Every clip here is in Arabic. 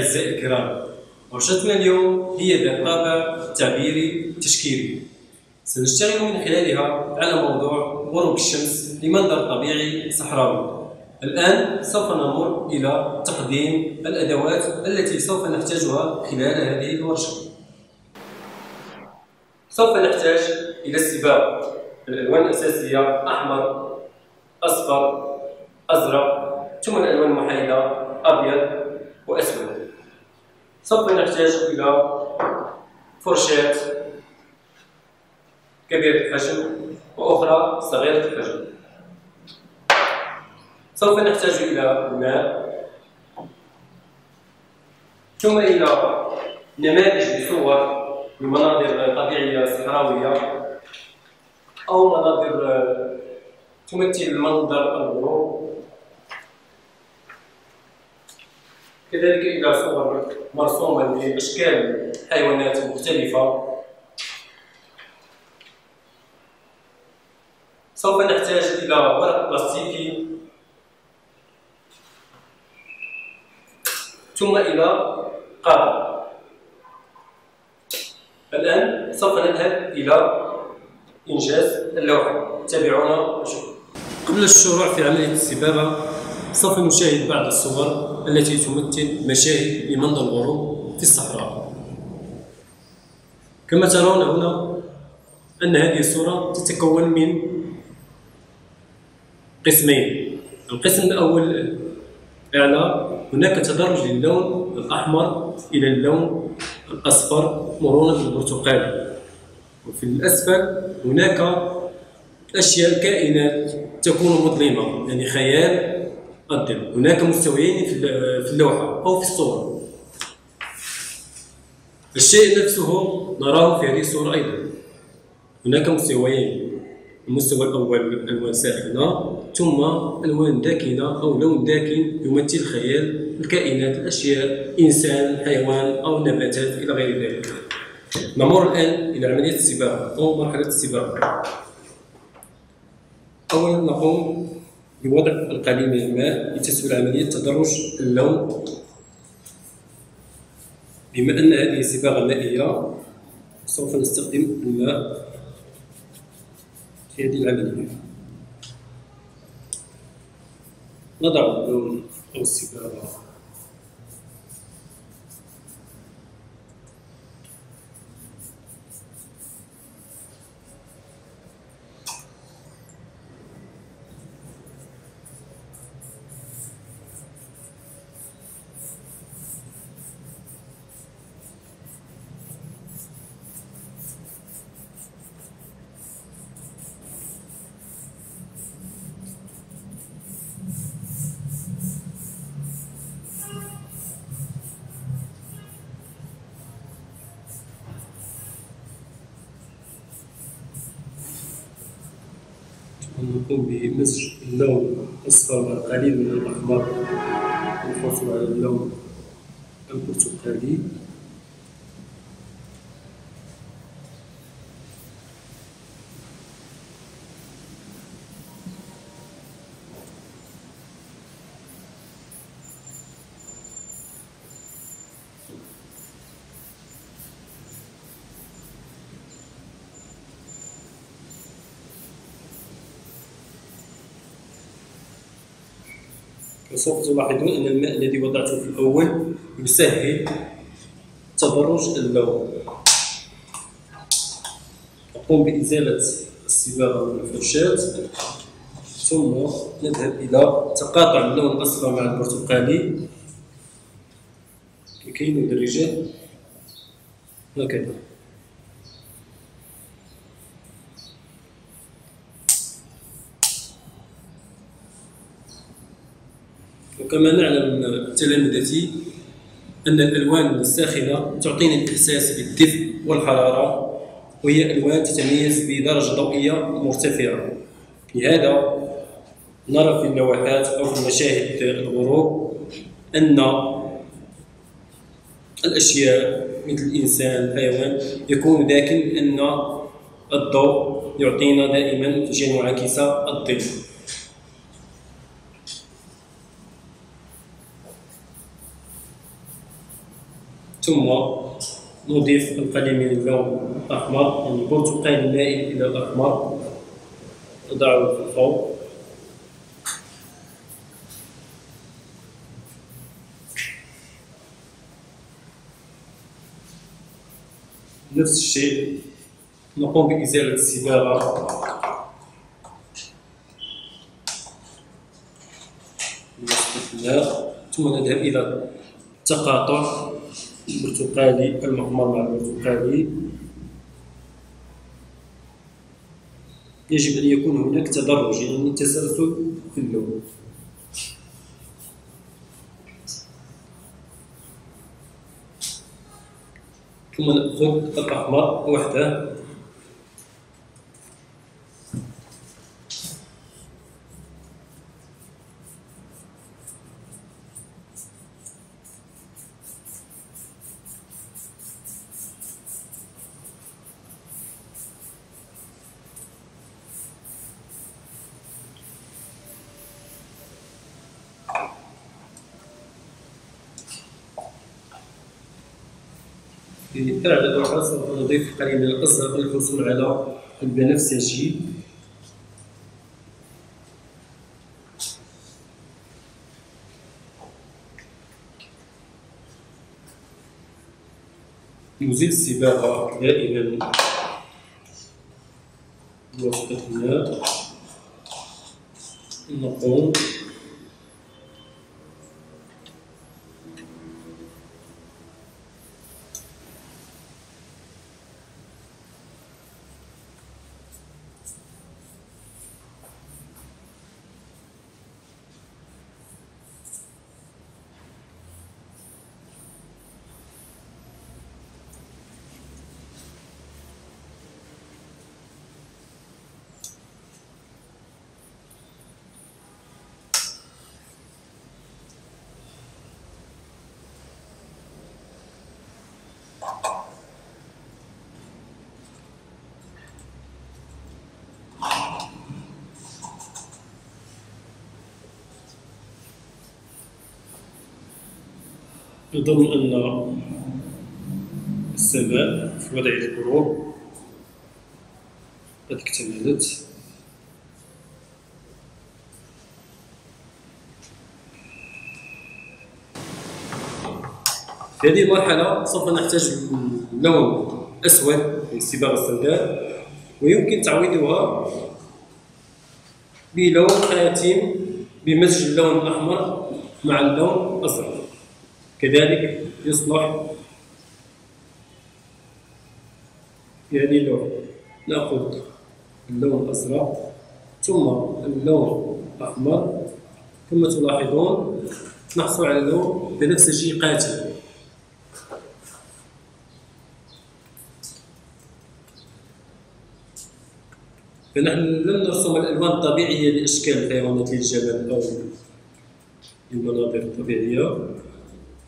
أعزائي الكرام ورشتنا اليوم هي ذات طابع تعبيري تشكيلي. سنشتغل من خلالها على موضوع غروب الشمس لمنظر طبيعي صحراوي. الآن سوف نمر إلى تقديم الأدوات التي سوف نحتاجها خلال هذه الورشة. سوف نحتاج إلى السباق. الألوان الأساسية أحمر أصفر أزرق ثم الألوان المحايدة أبيض وأسود. سوف نحتاج إلى فرشاة كبيرة الحجم وأخرى صغيرة الحجم سوف نحتاج إلى الماء ثم إلى نماذج بصور لمناظر طبيعية صحراوية أو مناظر تمثل منظر الغروب كذلك إلى صور مرسومة لأشكال حيوانات مختلفة سوف نحتاج إلى ورق بلاستيكي. ثم إلى قاطع. الآن سوف نذهب إلى إنجاز اللوحة تابعونا وشكرا. قبل الشروع في عملية الصباغة سوف نشاهد بعض الصور. التي تمثل مشاهد لمنظر الغروب في الصحراء. كما ترون هنا أن هذه الصورة تتكون من قسمين. القسم الأول أعلى هناك تدرج للون الأحمر إلى اللون الأصفر مرونة بالبرتقالي وفي الأسفل هناك أشياء كائنات تكون مظلمة يعني خيال الظل هناك مستويين في اللوحة أو في الصورة الشيء نفسه نراه في هذه الصورة أيضا. هناك مستويين. المستوى الأول ألوان ساخنة ثم ألوان داكنة أو لون داكن يمثل خيال الكائنات الأشياء إنسان حيوان أو نباتات إلى غير ذلك. نمر الآن إلى عملية الصباغة أو مرحلة الصباغة أولا نقوم بوضع القليل من الماء لتسهل عملية تدرج اللون. بما أن هذه صباغة مائية سوف نستخدم الماء في هذه العملية. نضع اللون أو الصباغة نقوم بمزج اللون الأصفر مع القليل من الأحمر والحصول على اللون البرتقالي وسوف تلاحظون أن الماء الذي وضعته في الأول يسهل تدرج اللون. أقوم بإزالة الصباغة من الفرشاة ثم نذهب إلى تقاطع اللون الأصفر مع البرتقالي. لكي ندرجه هكذا. وكما نعلم تلامذتي أن الألوان الساخنة تعطينا الإحساس بالدفء والحرارة وهي ألوان تتميز بدرجة ضوئية مرتفعة. لهذا نرى في اللوحات أو في مشاهد الغروب أن الأشياء مثل الإنسان الحيوان يكون داكن أن الضوء يعطينا دائما جهة معاكسة الظل ثم نضيف القليل من اللون الأحمر يعني برتقالي مائل إلى الأحمر. نضعه في الفوق. نفس الشيء نقوم بإزالة الصباغة ثم نذهب إلى التقاطع. البرتقالي المحمر مع البرتقالي. يجب أن يكون هناك تدرج يعني تسلسل في اللون. ثم نأخذ الأحمر وحده. إعادة الحرص سوف نضيف قليل من الأزرق للحصول على البنفسجي نزيل الصباغة دائما. بواسطة الماء نقوم. نظن أن السماء في وضع الغروب قد اكتملت. في هذه المرحلة سوف نحتاج لون أسود الصباغة السوداء ويمكن تعويضها بلون خاتم بمزج اللون الأحمر مع اللون الأزرق. كذلك يصلح في هذه نأخذ اللون الأزرق ثم اللون الأحمر ثم تلاحظون نحصل على لون بنفسجي قاتل فنحن لم نرسم الألوان الطبيعية لأشكال الحيوانات للجبل أو المناظر الطبيعية.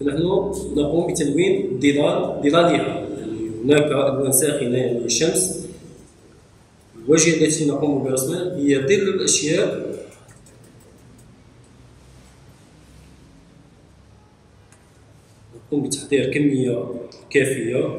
فنحن نقوم بتلوين ظلال ظلالها يعني هناك ألوان ساخنة يعني الشمس الوجه التي نقوم برسمها هي ظل الأشياء. نقوم بتحضير كمية كافية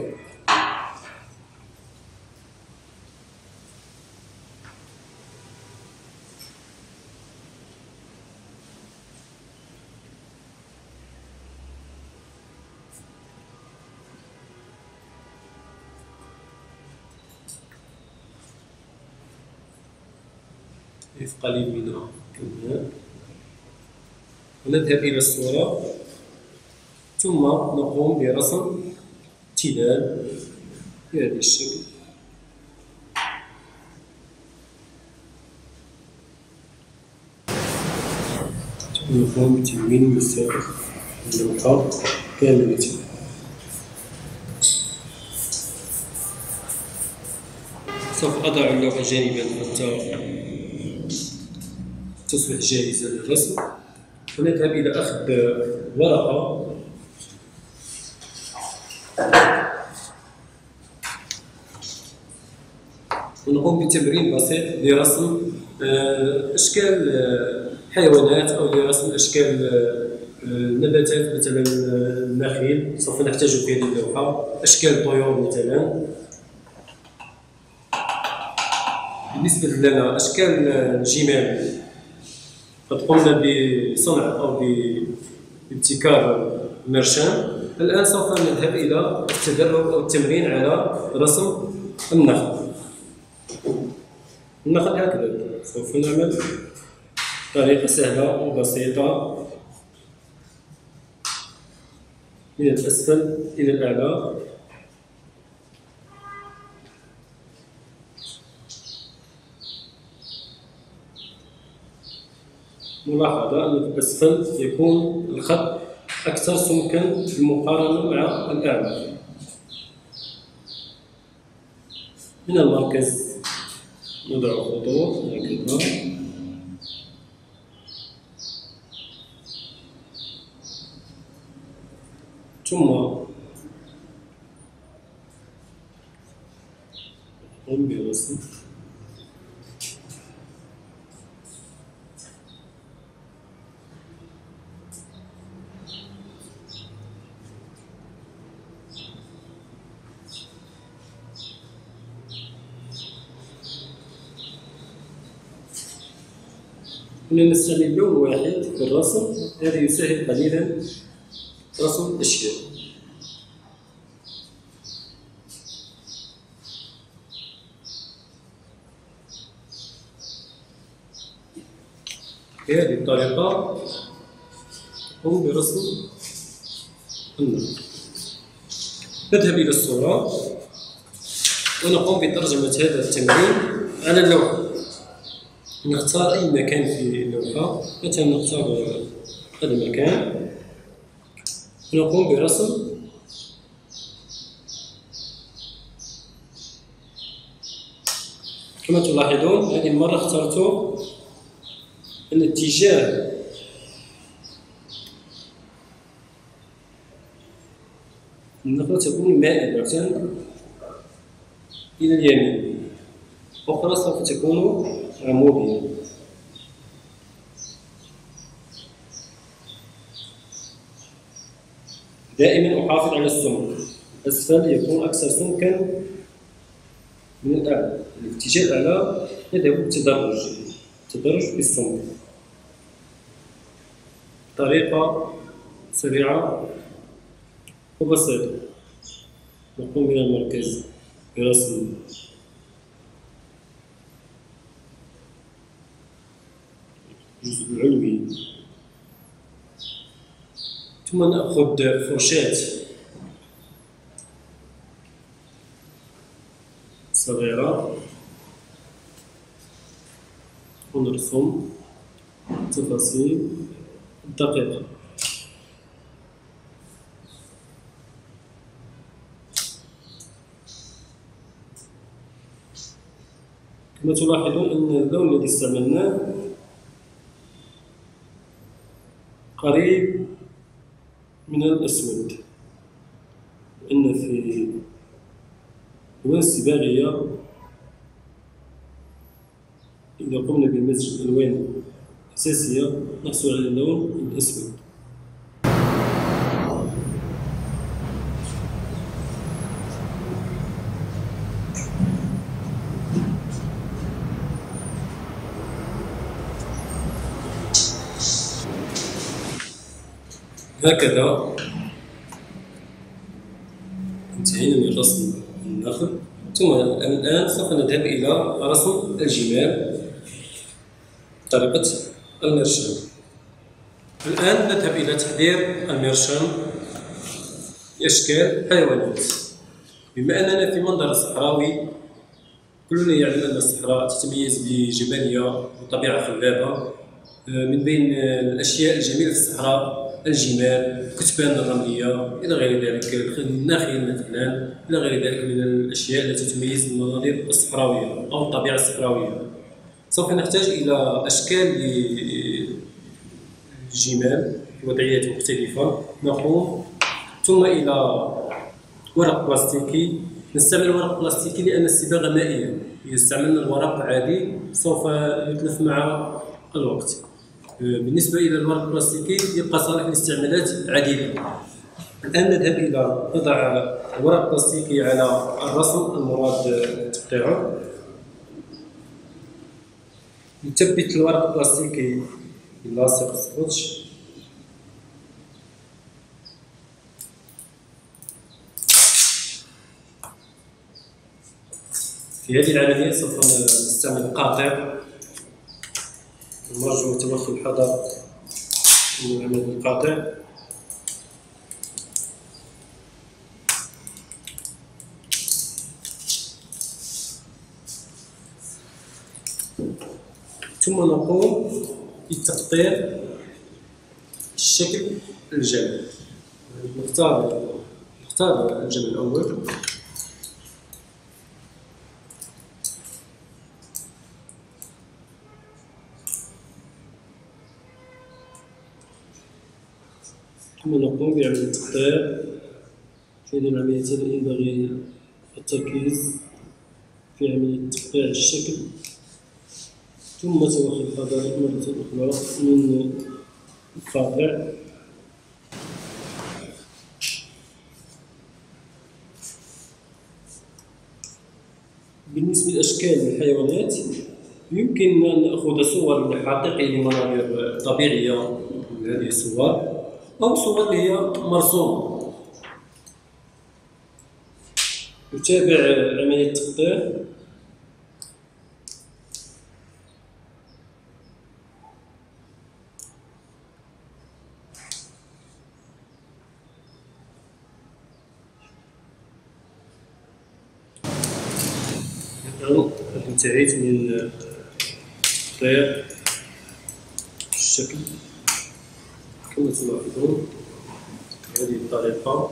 نضيف قليل من الماء ونذهب إلى الصورة. ثم نقوم برسم تلال بهذا الشكل. نقوم بتلوين مسافة اللوحة كاملة. سوف أضع اللوحة جانبا حتى تصبح جاهزة للرسم. ونذهب إلى أخذ ورقة. ونقوم بتمرين بسيط لرسم آه، أشكال آه، حيوانات أو لرسم أشكال آه، النباتات مثلا النخيل سوف نحتاج في هذه اللوحة. أشكال الطيور مثلا. بالنسبة لنا أشكال الجمال قد قمنا بصنع أو بابتكار مرشان. الآن سوف نذهب إلى التدرب أو التمرين على رسم النخل. النخل هكذا. سوف نعمل طريقة سهلة وبسيطة. من الأسفل إلى الأعلى ملاحظة أن في الأسفل يكون الخط أكثر سمكا في المقارنة مع الأعلى من المركز نضع خطوط هكذا ثم قم برسم كنا نستعمل لون واحد في الرسم هذا يسهل قليلا. رسم الأشياء بهذه الطريقة نقوم برسم النمل نذهب إلى الصورة ونقوم بترجمة هذا التمرين على اللوحة. نختار أي مكان في اللوحة مثلا نختار هذا المكان. ونقوم برسم. كما تلاحظون هذه المرة اخترت الاتجاه النقطة تكون مائلة إلى اليمين. أخرى سوف تكون دائما أحافظ على السمك أسفل يكون أكثر سمكا من الأعلى الاتجاه الأعلى يذهب بالتدرج التدرج بالسمك طريقة سريعة وبسيطة. نقوم من المركز برسم. الجزء العلوي ثم نأخذ فرشاة صغيرة ونرسم تفاصيل دقيقة كما تلاحظون أن اللون الذي استعملناه قريب من الأسود. لأن في الألوان الصباغية إذا قمنا بمزج الألوان الأساسية نحصل على اللون الأسود. هكذا. انتهينا من رسم النخل. ثم الآن سوف نذهب إلى رسم الجمال طريقة المرشم. الآن نذهب إلى تحضير المرشم. لأشكال حيوانات. بما أننا في منظر صحراوي كلنا يعلم أن الصحراء تتميز بجبلية وطبيعة خلابة. من بين الأشياء الجميلة في الصحراء الجمال كتبان الرمليه إلى غير ذلك النخيل مثلا إلى غير ذلك من الأشياء التي تميز المناظر الصحراوية أو الطبيعة الصحراوية. سوف نحتاج إلى أشكال للجمال وضعيات مختلفة. نقوم ثم إلى ورق بلاستيكي. نستعمل ورق بلاستيكي لأن الصباغه مائية. اذا استعملنا الورق عادي سوف يتلف مع الوقت. بالنسبة إلى الورق البلاستيكي يبقى صالح لاستعمالات عديدة الآن نذهب إلى وضع الورق البلاستيكي على الرسم المراد تقطيعه. نثبت الورق البلاستيكي باللاصق سكوتش. في هذه العملية سوف نستعمل قاطع. نرجو توخي الحذر من عمل القاطع ثم نقوم بتقطيع الشكل الجبل نختار نختار الجبل الأول. نقوم بعملية التقطيع في هذه العملية ينبغي التركيز في عملية تقطيع الشكل. ثم توخي الحذر مرة أخرى من القاطع بالنسبة لأشكال الحيوانات يمكن أن نأخذ صور حقيقية لمناظر طبيعية. من هذه الصور أو صور اللي هي مرسومة نتابع عملية التقطيع انتهيت من تقطيع الشكل كما تلاحظون بهذه الطريقة.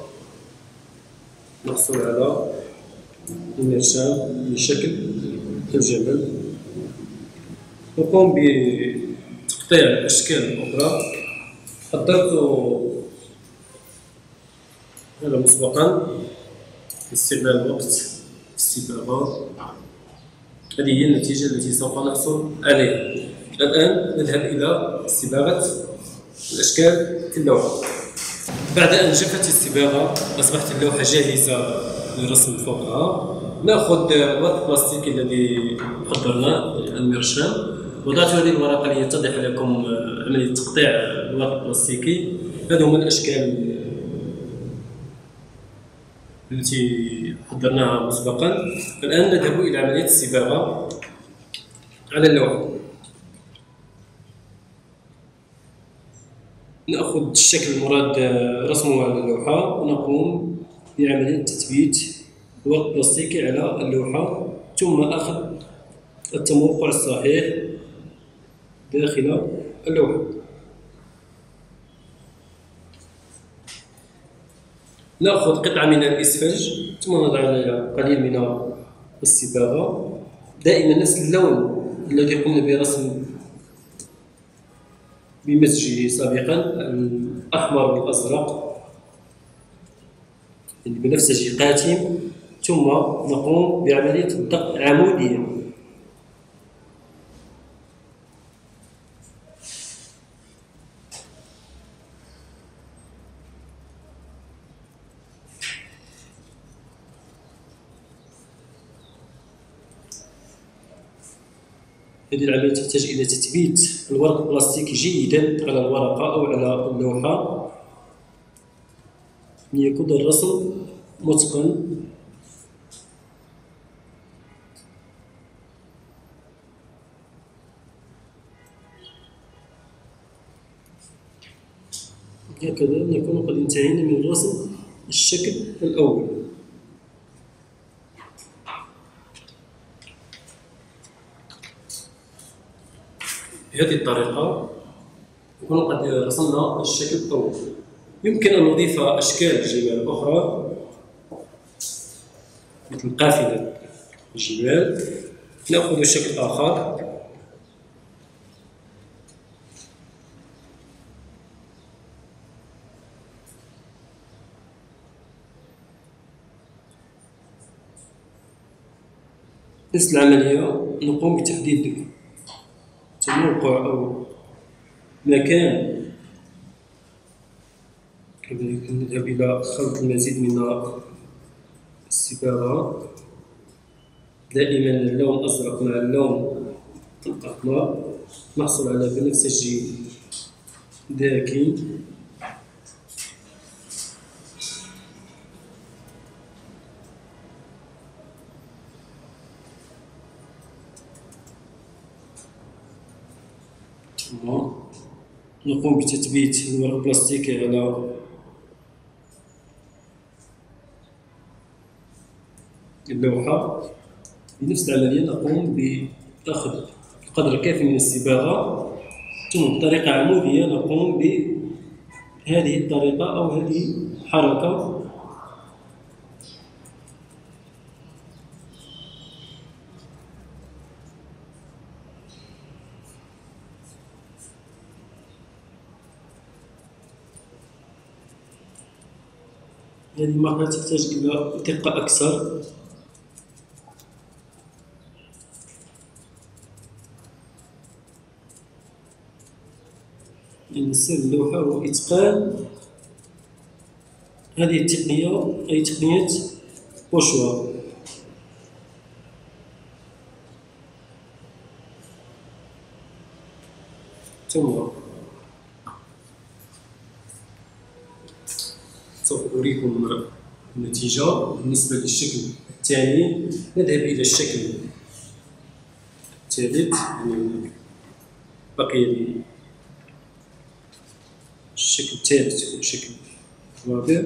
نحصل على المرشام بشكل الجبل نقوم بتقطيع الأشكال الأخرى. حضرت هذا مسبقا. لاستغلال الوقت الصباغة هذه هي النتيجة التي سوف نحصل عليها. الآن نذهب إلى صباغة الأشكال في اللوحه بعد أن جفت الصباغه أصبحت اللوحة جاهزة للرسم فوقها. نأخذ الورق البلاستيكي الذي حضرناه المرشام وضعت هذه الورقه ليتضح لكم عملية تقطيع الورق البلاستيكي. هذا هما الأشكال التي حضرناها مسبقا. الآن نذهب إلى عملية الصباغه على اللوحة. نأخذ الشكل المراد رسمه على اللوحة ونقوم بعملية تثبيت الورق البلاستيكي على اللوحة ثم أخذ التموقع الصحيح داخل اللوحة. نأخذ قطعة من الإسفنج ثم نضع عليها قليل من الصباغة دائما نفس اللون الذي قمنا برسم بمزجه سابقا الأحمر والأزرق بنفسجي قاتم ثم نقوم بعملية الضغط عمودية. هذه العملية تحتاج إلى تثبيت الورق البلاستيكي جيدا على الورقة أو على اللوحة. ليكون الرسم متقن. هكذا نكون قد انتهينا من رسم الشكل الأول. بهذه الطريقة نكون قد رسمنا الشكل الأول يمكن أن نضيف أشكال جمال أخرى مثل قافلة الجبال نأخذ شكل آخر. نفس العملية نقوم بتحديد تموقع أو مكان. كذلك نذهب إلى خلط المزيد من الصباغة دائما اللون الأزرق مع اللون الأحمر نحصل على بنفسجي داكن ثم نقوم بتثبيت الورق البلاستيكي على اللوحة. بنفس العملية نقوم بأخذ القدر الكافي من الصباغة ثم بطريقة عمودية نقوم بهذه الطريقة أو هذه الحركة. هذه المرحلة تحتاج إلى دقة أكثر. من سر اللوحة هو إتقان هذه التقنية أي تقنية؟ بوشوا ثم سوف أريكم النتيجة بالنسبة للشكل الثاني نذهب إلى الشكل الثالث يعني بقي لي الشكل الثالث والشكل الرابع.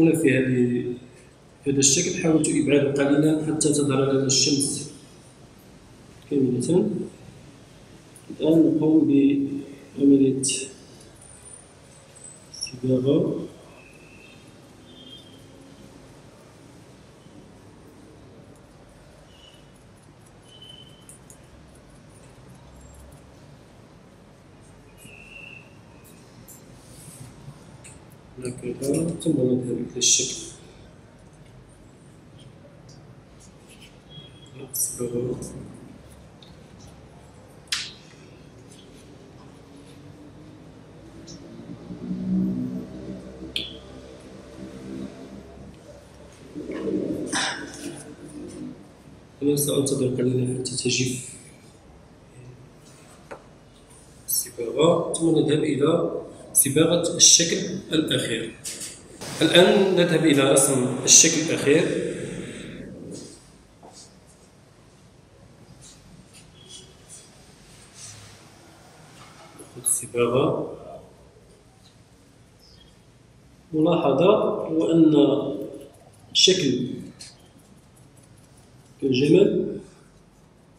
هنا في هذه هذا الشكل حاولت إبعاده قليلا حتى تظهر لنا الشمس. كاملة الآن نقوم بعملية صباغة هكذا ثم نذهب إلى الشكل الصباغة أنا سأنتظر قليلا حتى تجف الصباغة ثم نذهب إلى صباغة الشكل الأخير. الآن نذهب إلى رسم الشكل الأخير. الصباغة ملاحظة هو أن الشكل كالجمل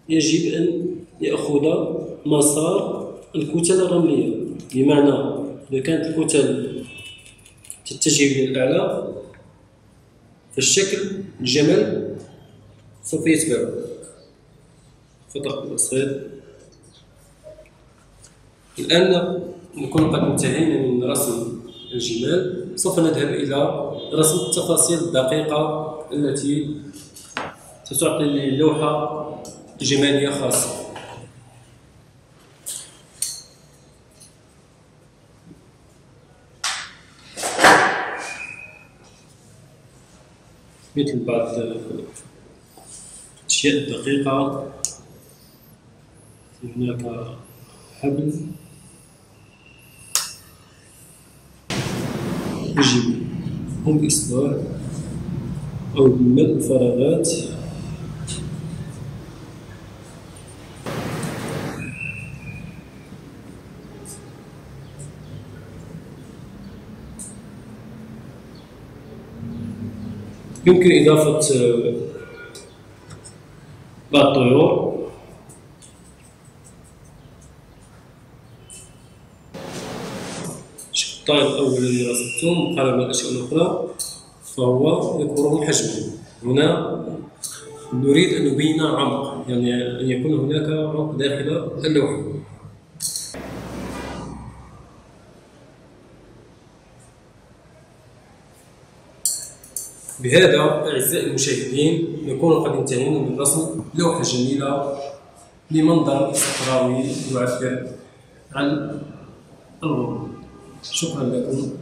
يجب أن يأخذ مسار الكتل الرملية بمعنى إذا كانت الكتل تتجه إلى الأعلى فالشكل الجمل سوف يتبع خطأ بسيط الآن نكون قد انتهينا من رسم الجمال. سوف نذهب إلى رسم التفاصيل الدقيقة التي ستعطي لوحة جمالية خاصة. مثل بعض الأشياء الدقيقة. هناك حبل. يجب هم بإصلاح أو بملء الفراغات. يمكن إضافة آه، بعض الطيور. الطائر الأول الذي رصدته مقارنة بالأشياء الأخرى فهو يكبر حجمه. هنا نريد أن نبين عمق يعني أن يكون هناك عمق داخل اللوحة. بهذا أعزائي المشاهدين نكون قد انتهينا من رسم لوحة جميلة لمنظر صحراوي يعبر عن الغرب شكرا لكم.